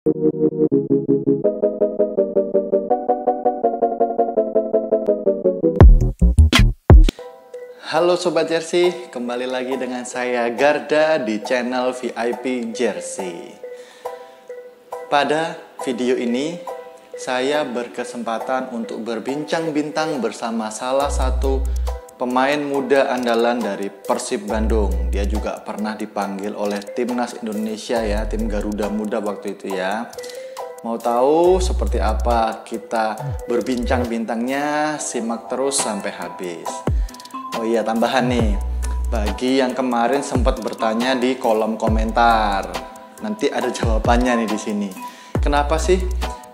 Halo Sobat Jersey, kembali lagi dengan saya Garda di channel VIP Jersey. Pada video ini, saya berkesempatan untuk berbincang-bintang bersama salah satu pemain muda andalan dari Persib Bandung. Dia juga pernah dipanggil oleh Timnas Indonesia ya, tim Garuda Muda waktu itu ya. Mau tahu seperti apa kita berbincang-bintangnya? Simak terus sampai habis. Oh iya tambahan nih, bagi yang kemarin sempat bertanya di kolom komentar, nanti ada jawabannya nih di sini. Kenapa sih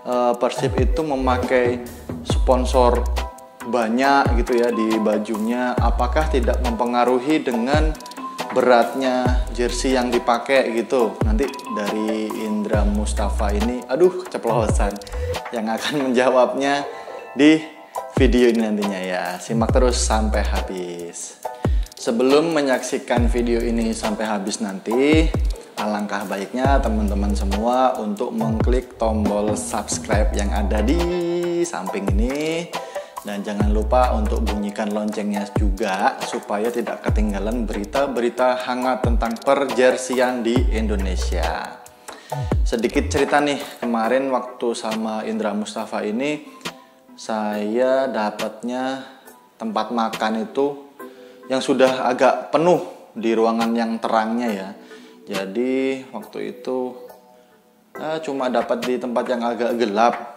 uh, Persib itu memakai sponsor banyak gitu ya di bajunya? Apakah tidak mempengaruhi dengan beratnya jersey yang dipakai gitu? Nanti dari Indra Mustafa ini, aduh keceplosan, yang akan menjawabnya di video ini nantinya ya. Simak terus sampai habis. Sebelum menyaksikan video ini sampai habis nanti, alangkah baiknya teman-teman semua untuk mengklik tombol subscribe yang ada di samping ini dan jangan lupa untuk bunyikan loncengnya juga supaya tidak ketinggalan berita-berita hangat tentang perjersian di Indonesia. Sedikit cerita nih, kemarin waktu sama Indra Mustafa ini saya dapatnya tempat makan itu yang sudah agak penuh di ruangan yang terangnya ya. Jadi waktu itu eh, cuma dapat di tempat yang agak gelap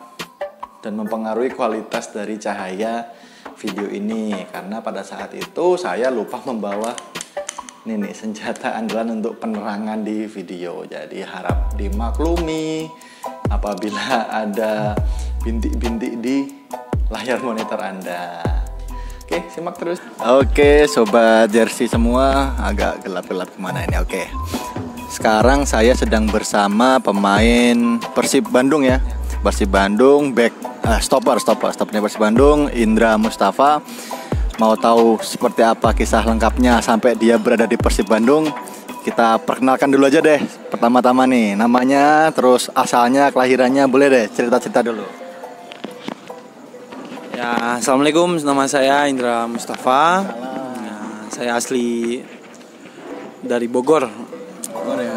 dan mempengaruhi kualitas dari cahaya video ini karena pada saat itu saya lupa membawa ini nih senjata andalan untuk penerangan di video. Jadi harap dimaklumi apabila ada bintik-bintik di layar monitor Anda. Oke, simak terus. Oke, sobat jersey semua, agak gelap-gelap ke mana ini? Oke. Sekarang saya sedang bersama pemain Persib Bandung ya. Persib Bandung back uh, stopper stopper stoppernya Persib Bandung Indra Mustafa. Mau tahu seperti apa kisah lengkapnya sampai dia berada di Persib Bandung? Kita perkenalkan dulu aja deh. Pertama-tama nih, namanya, terus asalnya, kelahirannya, boleh deh cerita-cerita dulu. Ya, assalamualaikum. Nama saya Indra Mustafa. Ya, saya asli dari Bogor. Bogor ya.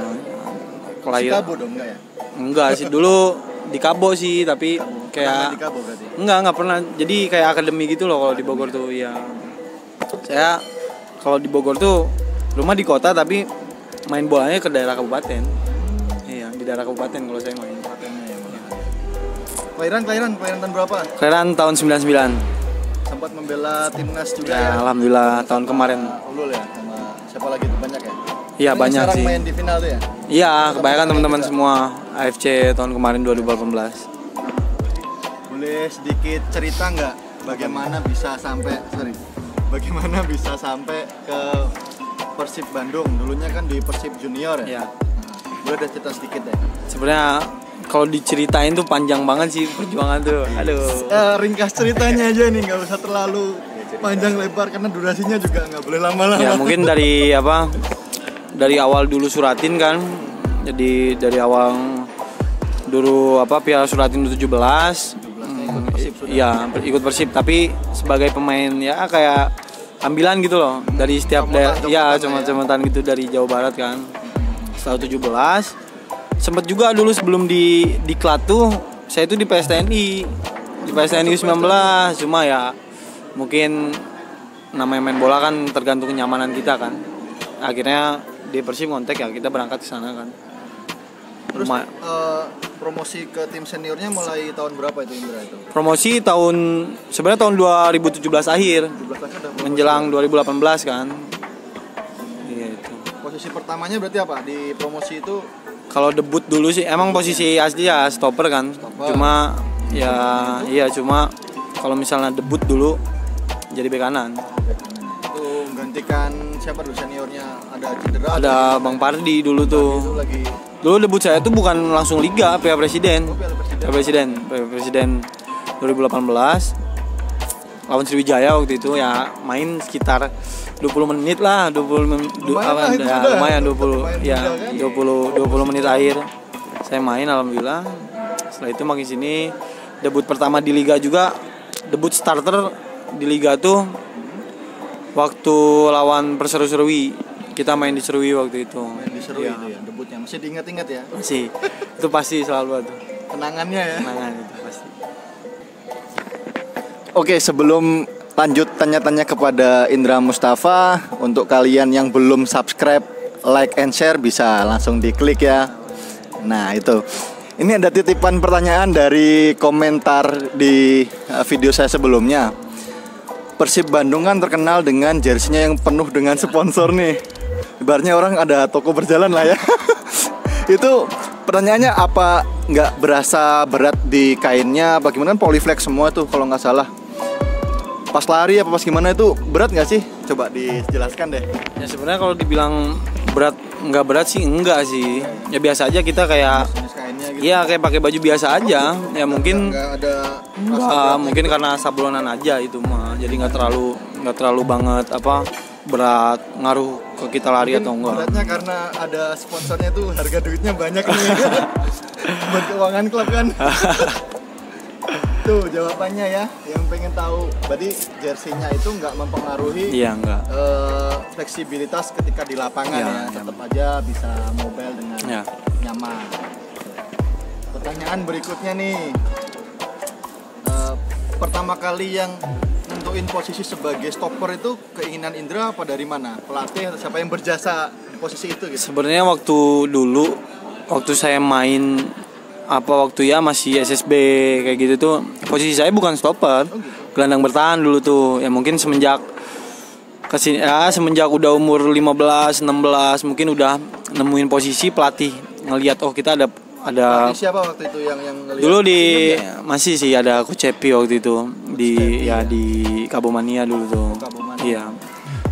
Kelahir. Kabo dong enggak ya? Enggak sih dulu di Kabo sih, tapi Kabo. kayak di Kabo berarti. enggak enggak pernah. Jadi kayak akademi gitu loh kalau di Bogor tuh ya. Saya kalau di Bogor tuh rumah di kota tapi main bolanya ke daerah kabupaten. Iya, di daerah kabupaten kalau saya main. Kelahiran kelahiran kelahiran tahun berapa? Kelahiran tahun 99. Sempat membela timnas juga Ya, ya. alhamdulillah tahun kemarin. Ulul ya sama siapa lagi tuh banyak ya? Iya, banyak sekarang sih. main di final tuh ya? Iya, kebanyakan teman-teman semua AFC tahun kemarin 2018. Boleh sedikit cerita nggak bagaimana bisa sampai sorry bagaimana bisa sampai ke Persib Bandung dulunya kan di Persib Junior ya? Nah, boleh ada cerita sedikit deh. Sebenarnya kalau diceritain tuh panjang banget sih perjuangan tuh. Aduh. Eh, ringkas ceritanya aja nih nggak usah terlalu panjang lebar karena durasinya juga nggak boleh lama-lama. Ya mungkin dari apa? Dari awal dulu suratin kan. Jadi dari awal dulu apa Piala Suratin 17 ikut Persib sudah. Iya, ikut Persib tapi sebagai pemain ya kayak ambilan gitu loh. Dari setiap daerah ya lah ya. comotan gitu dari Jawa Barat kan. Setelah 17 sempet juga dulu sebelum di di Klat tuh saya itu di PSTNI di PSTNI U19 cuma ya mungkin namanya main bola kan tergantung kenyamanan kita kan. Akhirnya di Persib kontak ya kita berangkat ke sana kan Terus Ma- eh, promosi ke tim seniornya mulai tahun berapa itu Indra itu? promosi tahun sebenarnya tahun 2017 akhir 17 aja udah promosi. menjelang 2018 kan iya itu Posisi pertamanya berarti apa? Di promosi itu kalau debut dulu sih emang posisi asli ya stopper kan Stopper. cuma ya iya cuma kalau misalnya debut dulu jadi bek kanan itu menggantikan siapa dulu seniornya? Ada cedera? ada Bang Pardi dulu itu tuh lagi dulu debut saya tuh bukan langsung liga Piala Presiden. Oh, Piala Presiden. Piala Presiden Piala Presiden 2018 lawan Sriwijaya waktu itu ya main sekitar 20 menit lah 20 men- du- Lumayan itu ya, lumayan 20 Lumayan ya muda kan? 20 20 menit akhir. Saya main alhamdulillah. Setelah itu makin sini debut pertama di liga juga debut starter di liga tuh waktu lawan Perseru-Serui kita main di Serui waktu itu Main di seru Iya, itu ya debutnya. Masih diingat-ingat ya masih itu pasti selalu ada kenangannya ya. kenangan itu pasti Oke, sebelum lanjut tanya-tanya kepada Indra Mustafa, untuk kalian yang belum subscribe, like and share bisa langsung diklik ya. Nah, itu. Ini ada titipan pertanyaan dari komentar di eh, video saya sebelumnya. Persib Bandung kan terkenal dengan jersinya yang penuh dengan sponsor nih. Ibaratnya orang ada toko berjalan lah ya. itu pertanyaannya apa nggak berasa berat di kainnya? Bagaimana polyflex semua tuh kalau nggak salah? Pas lari apa pas gimana itu berat nggak sih? Coba dijelaskan deh. ya sebenarnya kalau dibilang berat nggak berat sih enggak sih ya biasa aja kita kayak gitu. Iya kayak pakai baju biasa aja ya mungkin Nggak ada nggak mungkin karena sablonan aja itu mah jadi nggak terlalu nggak terlalu banget apa berat ngaruh ke kita lari atau enggak Beratnya karena ada sponsornya tuh harga duitnya banyak nih. Buat keuangan klub kan. tuh jawabannya ya. Yang pengen tahu, berarti jersinya itu nggak mempengaruhi iya enggak eh, fleksibilitas ketika di lapangan Iya, ya, iya. tetap aja bisa mobile dengan ya nyaman. Pertanyaan berikutnya nih, Eh, pertama kali yang nentuin posisi sebagai stopper itu keinginan Indra apa dari mana? Pelatih atau siapa yang berjasa di posisi itu gitu? sebenarnya waktu dulu waktu saya main apa waktu ya masih SSB kayak gitu tuh posisi saya bukan stopper Oh gitu. gelandang bertahan dulu tuh ya mungkin semenjak ke sini ya semenjak udah umur 15 16 mungkin udah nemuin posisi pelatih ngelihat oh kita ada ada Pelatih siapa waktu itu yang yang ngeliat? dulu di Ingat masih sih ada Coach Cepi waktu itu di ya di Kabomania dulu tuh Oh, Kabomania. iya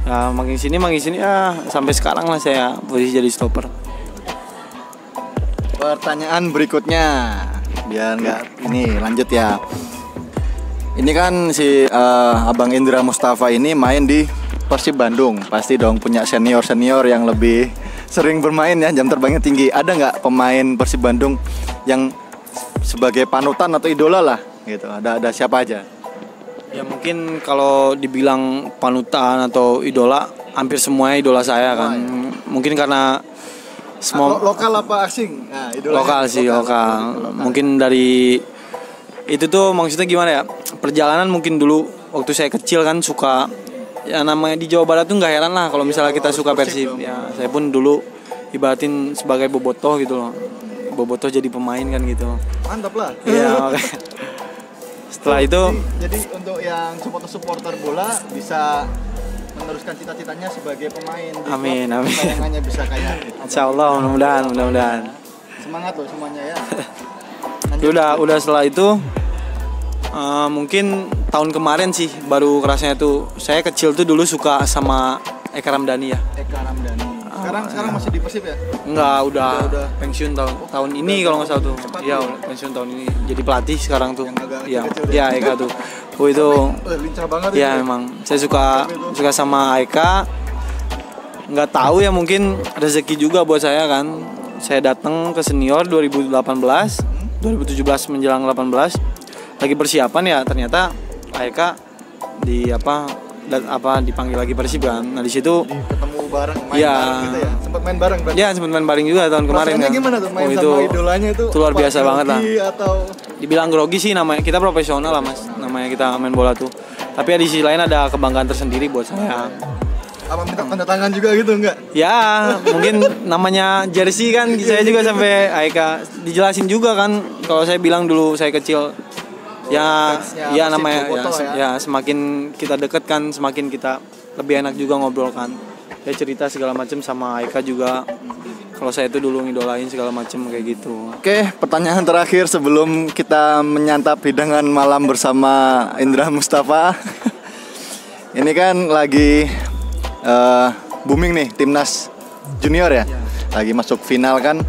ya makin sini makin sini ya sampai sekarang lah saya posisi jadi stopper? Pertanyaan berikutnya, biar nggak ini lanjut ya. Ini kan si eh, Abang Indra Mustafa ini main di Persib Bandung, pasti dong punya senior senior yang lebih sering bermain ya, jam terbangnya tinggi. Ada nggak pemain Persib Bandung yang sebagai panutan atau idola lah gitu? Ada ada siapa aja? ya mungkin kalau dibilang panutan atau idola hampir semuanya idola saya kan mungkin karena semua Lo- lokal apa asing? Nah, idolanya lokal sih lokal. mungkin dari itu tuh maksudnya gimana ya perjalanan mungkin dulu waktu saya kecil kan suka ya namanya di Jawa Barat tuh nggak heran lah kalau misalnya kita suka Persib. Ya saya pun dulu ibaratin sebagai bobotoh gitu loh. Bobotoh jadi pemain kan gitu. Mantap lah. Iya setelah itu Jadi untuk yang supporter-supporter bola bisa meneruskan cita-citanya sebagai pemain. Amin, klub amin. kesayangannya bisa kayak Insya Allah mudah-mudahan mudah-mudahan. Semangat loh semuanya ya. Ya udah udah setelah itu eh, mungkin tahun kemarin sih baru kerasnya tuh saya kecil tuh dulu suka sama Eka Ramdhani ya Eka Ramdhani. Sekarang sekarang masih di Persib ya? Enggak, udah, Udah, udah. pensiun tahun tahun ini kalau nggak salah tuh. Iya, ya? pensiun tahun ini. Jadi pelatih sekarang tuh. Iya, iya Eka tuh. Oh itu Eh, lincah banget ya itu. memang saya suka suka sama Eka. Nggak tahu ya mungkin rezeki juga buat saya kan. Saya datang ke senior 2018, 2017 menjelang 18. Lagi persiapan ya ternyata Eka di apa dan apa dipanggil lagi Persib kan. Nah, di situ ketemu bareng main Iya. bareng gitu ya. Sempat main bareng berarti. ya sempat main baring juga tahun kemarin kan. gimana tuh main Oh, sama idolanya itu? itu luar biasa banget lah. Atau dibilang grogi sih namanya kita profesional lah mas namanya kita main bola tuh tapi ya di sisi lain ada kebanggaan tersendiri buat saya apa minta tanda tangan juga gitu enggak? ya mungkin namanya jersey kan saya juga sampai Aika dijelasin juga kan kalau saya bilang dulu saya kecil ya fansnya ya namanya ya, ya. ya semakin kita deket kan semakin kita lebih enak juga ngobrol kan ya cerita segala macam sama Aika juga kalau saya itu dulu ngidolain segala macam kayak gitu Oke, pertanyaan terakhir sebelum kita menyantap hidangan malam bersama Indra Mustafa. Ini kan lagi eh, booming nih timnas junior ya, lagi masuk final kan.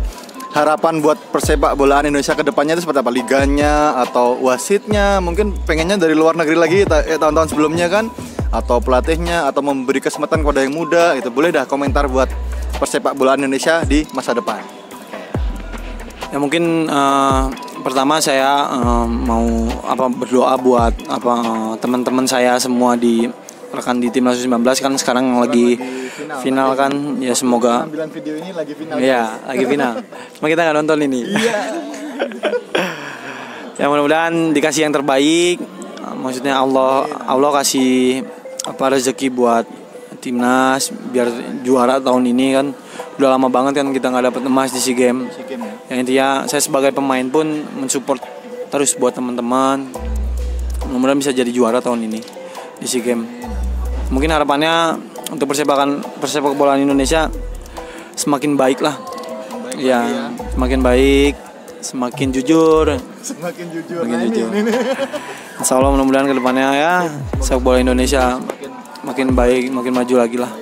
Harapan buat persepak bolaan Indonesia ke depannya itu seperti apa? Liganya atau wasitnya? Mungkin pengennya dari luar negeri lagi eh, tahun-tahun sebelumnya kan? Atau pelatihnya? Atau memberi kesempatan kepada yang muda? Itu boleh dah komentar buat persepak bolaan Indonesia di masa depan. Ya mungkin eh, pertama saya eh, mau apa berdoa buat apa teman-teman saya semua di rekan di timnas U19 kan sekarang lagi final, kan ya semoga video ini lagi final. ya lagi final. Cuma kita nggak nonton ini. Iya. ya mudah-mudahan dikasih yang terbaik. Maksudnya Allah Allah kasih apa rezeki buat timnas biar juara tahun ini kan udah lama banget kan kita nggak dapat emas di SEA Games. Ya. Yang intinya saya sebagai pemain pun mensupport terus buat teman-teman. Mudah-mudahan bisa jadi juara tahun ini di SEA Games. Mungkin harapannya untuk persepakan persepak bolaan Indonesia semakin baik lah. Baik Ya, ya. semakin baik, semakin jujur. Semakin jujur. Semakin Nah, jujur. ini, ini. Insya Allah mudah-mudahan ke depannya ya sepak bola Indonesia makin baik, makin maju lagi lah.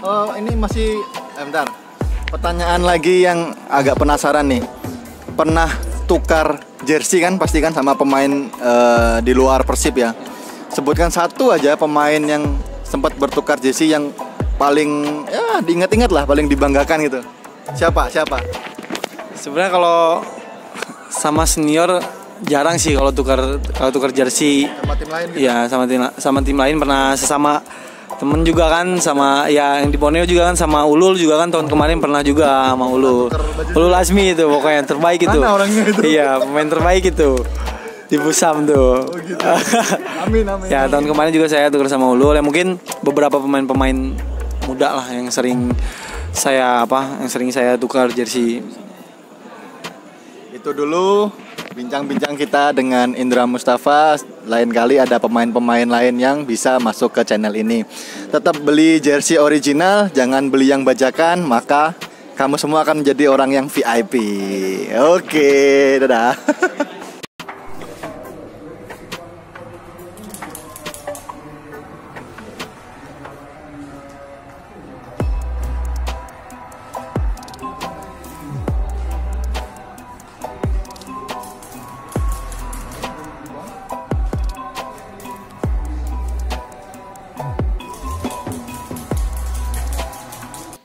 Oh, ini masih eh, bentar. Pertanyaan lagi yang agak penasaran nih. Pernah tukar jersey kan pasti kan sama pemain eh, di luar Persib ya. Sebutkan satu aja pemain yang sempat bertukar jersey yang paling ya diingat-ingat lah, paling dibanggakan gitu. Siapa? Siapa? Sebenarnya kalau sama senior jarang sih kalau tukar kalau tukar jersey. Sama tim lain gitu. Iya sama tim sama tim lain pernah sesama temen juga kan sama ya yang di Borneo juga kan sama Ulul juga kan tahun kemarin pernah juga sama Ulul. Ulul Asmi itu pokoknya yang terbaik itu. Mana orangnya itu? Iya pemain terbaik itu di Busam tuh. Oh gitu. Amin amin. ya tahun kemarin juga saya tukar sama Ulul. Ya mungkin beberapa pemain-pemain muda lah yang sering saya apa yang sering saya tukar jersey Itu dulu bincang-bincang kita dengan Indra Mustafa. Lain kali ada pemain-pemain lain yang bisa masuk ke channel ini. Tetap beli jersey original, jangan beli yang bajakan, maka kamu semua akan menjadi orang yang VIP. Oke, dadah.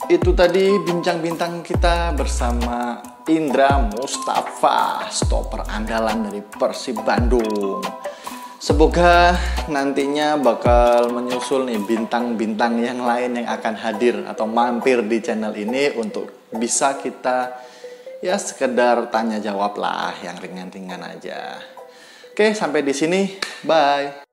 Itu tadi bincang-bintang kita bersama Indra Mustafa, stopper andalan dari Persib Bandung. Semoga nantinya bakal menyusul nih bintang-bintang yang lain yang akan hadir atau mampir di channel ini untuk bisa kita ya sekedar tanya jawab lah yang ringan-ringan aja. Oke, sampai di sini. Bye.